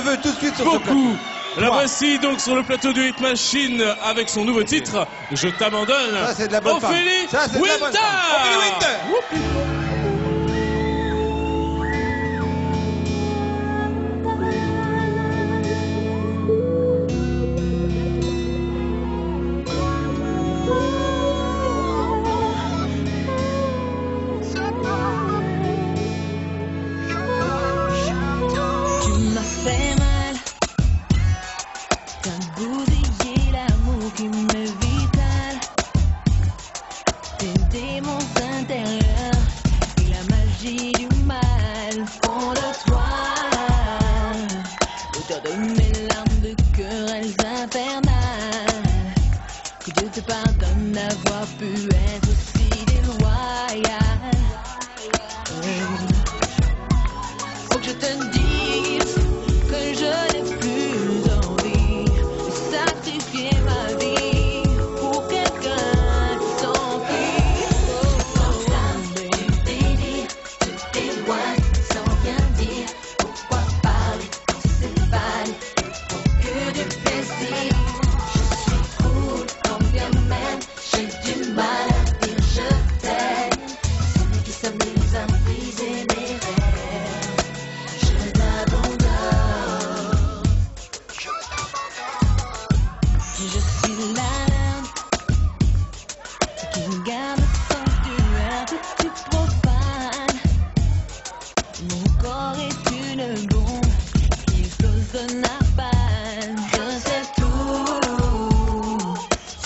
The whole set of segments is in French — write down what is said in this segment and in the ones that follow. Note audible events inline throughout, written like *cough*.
veux tout de suite sur ce plateau. beaucoup. La voici donc sur le plateau de Hit Machine avec son nouveau titre, Je t'abandonne. Ça, c'est de la bonne femme. Ophélie Ça, c'est de la bonne Winter. femme. Ophélie Winter. Fait mal, t'as l'amour qui me vital. Tes démons intérieurs et la magie du mal font de toi l'auteur de mes larmes de querelles infernales. Que Dieu te pardonne d'avoir pu être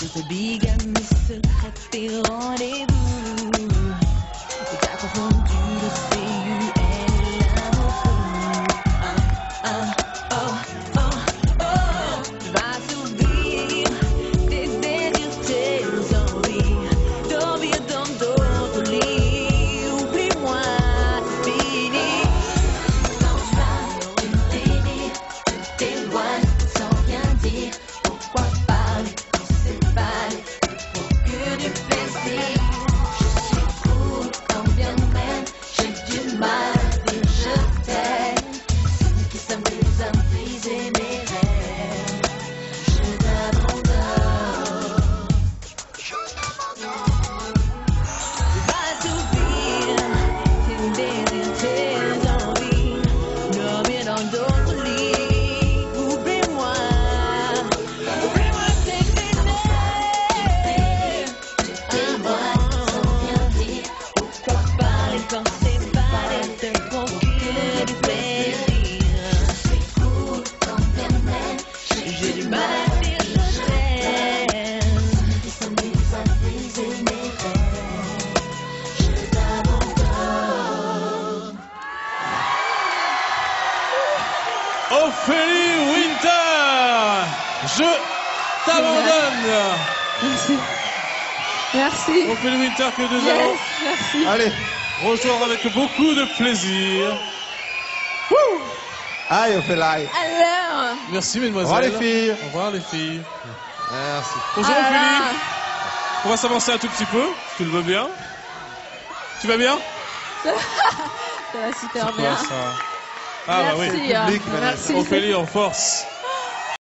sur ce bigamie secrète et rendez-vous. Ophélie Winter. Je t'abandonne. Merci. Merci. Ophélie Winter que nous Yes, allons merci. Allez. rejoindre avec beaucoup de plaisir. Aïe, Ophélie. Alors, Merci Au mesdemoiselles. revoir les filles. Au revoir les filles. Merci. Bonjour ah Ophélie. On va s'avancer un tout petit peu, si tu le veux bien. Tu vas bien? *laughs* Ça va super C'est bien. ça? Ah bah oui. Merci. hein. public. Merci. Ophélie en force.